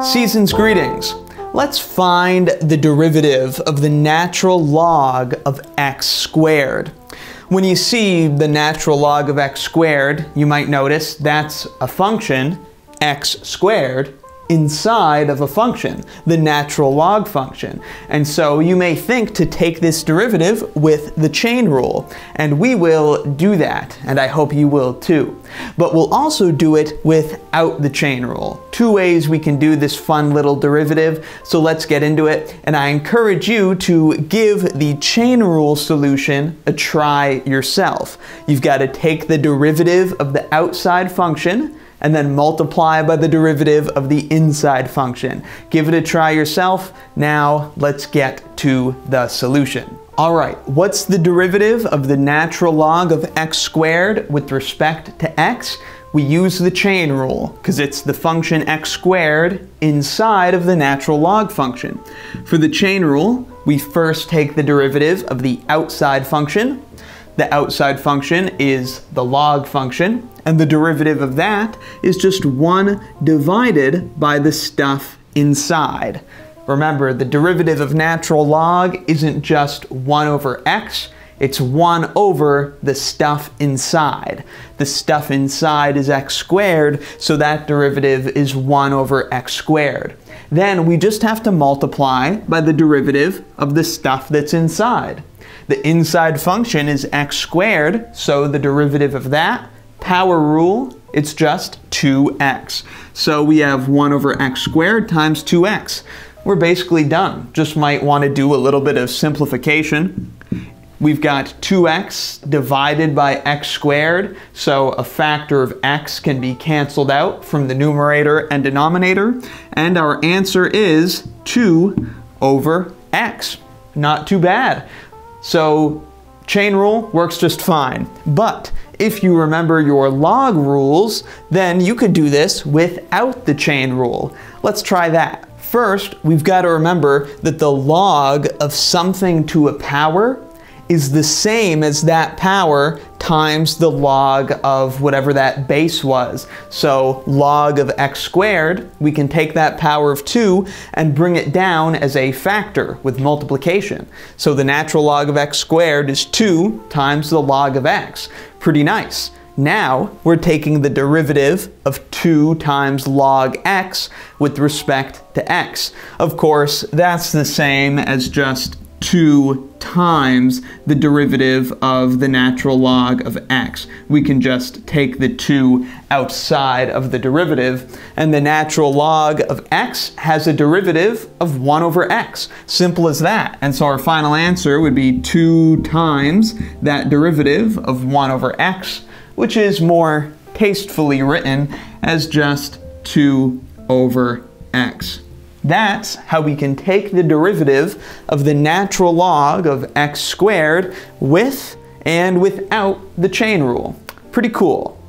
Season's greetings. Let's find the derivative of the natural log of x squared. When you see the natural log of x squared, you might notice that's a function, x squared, inside of a function, the natural log function. And so you may think to take this derivative with the chain rule, and we will do that, and I hope you will too. But we'll also do it without the chain rule. Two ways we can do this fun little derivative, so let's get into it, and I encourage you to give the chain rule solution a try yourself. You've got to take the derivative of the outside function, and then multiply by the derivative of the inside function. Give it a try yourself. Now let's get to the solution. All right, what's the derivative of the natural log of x squared with respect to x? We use the chain rule because it's the function x squared inside of the natural log function. For the chain rule, we first take the derivative of the outside function. The outside function is the log function and the derivative of that is just 1 divided by the stuff inside. Remember, the derivative of natural log isn't just 1 over x, it's 1 over the stuff inside. The stuff inside is x squared, so that derivative is 1 over x squared. Then we just have to multiply by the derivative of the stuff that's inside. The inside function is x squared, so the derivative of that power rule, it's just 2x. So we have 1 over x squared times 2x. We're basically done. Just might want to do a little bit of simplification. We've got 2x divided by x squared, so a factor of x can be canceled out from the numerator and denominator, and our answer is 2 over x. Not too bad. So chain rule works just fine, but if you remember your log rules, then you could do this without the chain rule. Let's try that. First, we've got to remember that the log of something to a power is the same as that power times the log of whatever that base was. So log of x squared, we can take that power of 2 and bring it down as a factor with multiplication. So the natural log of x squared is 2 times the log of x. Pretty nice. Now we're taking the derivative of 2 times log x with respect to x. Of course, that's the same as just 2 times the derivative of the natural log of x. We can just take the 2 outside of the derivative, and the natural log of x has a derivative of 1 over x. Simple as that. And so our final answer would be 2 times that derivative of 1 over x, which is more tastefully written as just 2 over x. That's how we can take the derivative of the natural log of x squared with and without the chain rule. Pretty cool.